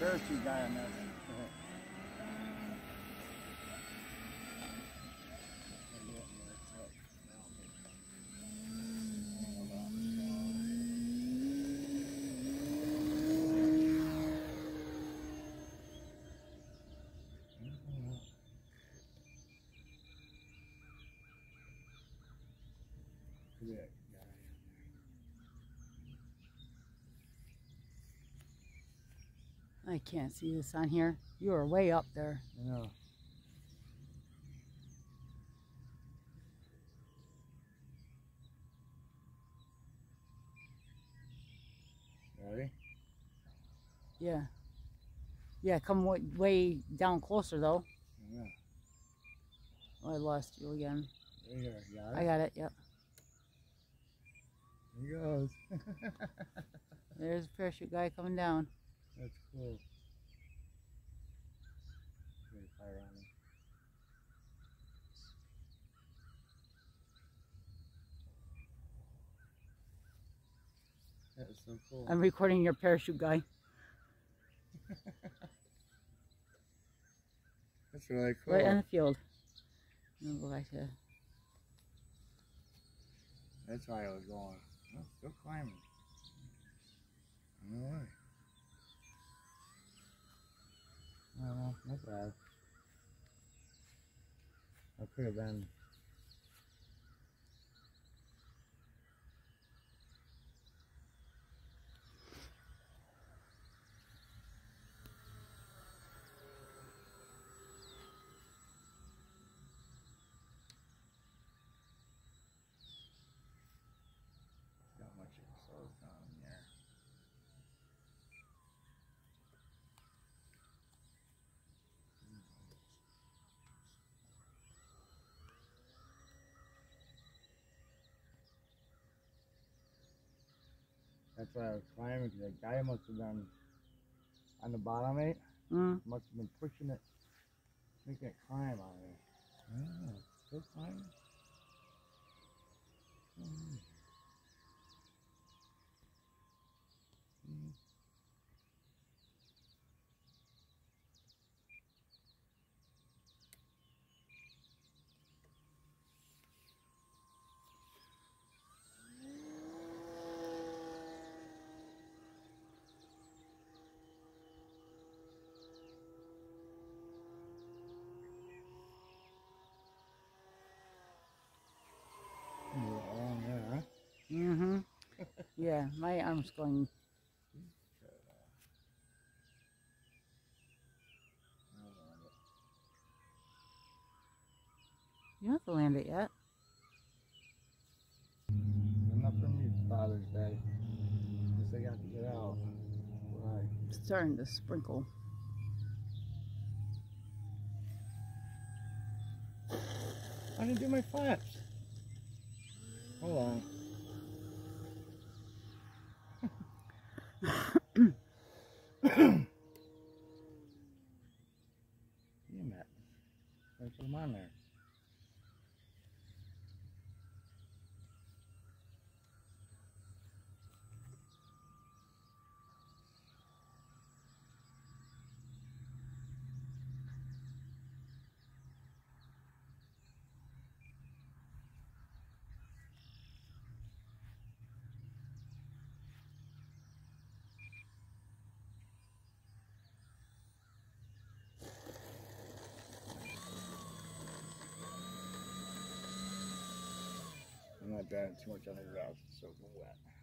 parachute guy on that guy. I can't see this on here. You are way up there. I know. Ready? Yeah. Yeah, come way, way down closer though. Yeah. Oh, I lost you again. Right here. Got it? I got it. Yep. Here he goes. There's a parachute guy coming down. That's cool. Really fire on him. That is so cool. I'm recording your parachute guy. That's really cool. Right on the field. I'm gonna go back to. That's why I was going. Oh, still climbing. No way. No, not. I could have been. Got much exposed on there. That's why I was climbing because that guy must have been on the bottom eight. Mm. Must have been pushing it, making it climb on me. Yeah, still climbing. Mm. Mm. You're on there, huh? Mm-hmm. Yeah, my arm's going. You don't have to land it yet. Enough for me, Father's Day. Guess I got to get out. Right. It's starting to sprinkle. I didn't do my flaps. Hold on. Damn it. Put them on there. I'm not too much on the ground. It's so wet.